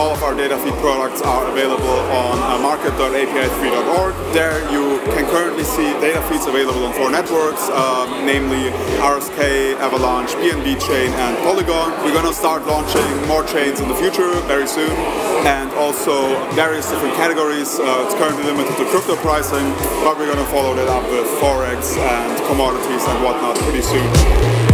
all of our data feed products are available on uh, market.api3.org. There you can currently see data feeds available on four networks, um, namely RSK, Avalanche, BNB Chain, and Polygon. We're going to start launching more chains in the future very soon, and also various different categories. Uh, it's currently limited to crypto pricing, but we're going to follow that up with forex and commodities and whatnot pretty soon.